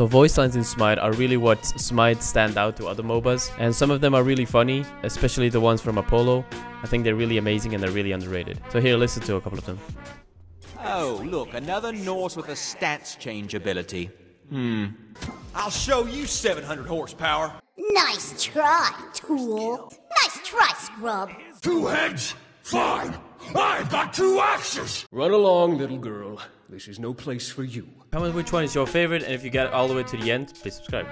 So voice lines in Smite are really what Smite stand out to other MOBAs, and some of them are really funny, especially the ones from Apollo. I think they're really amazing and they're really underrated. So here, listen to a couple of them. Oh, look, another Norse with a stats change ability. Hmm. I'll show you 700 horsepower. Nice try, tool. Nice try, scrub. Two heads? Fine. I've got two axes. Run along, little girl. This is no place for you. Comment which one is your favorite, and if you get all the way to the end, please subscribe.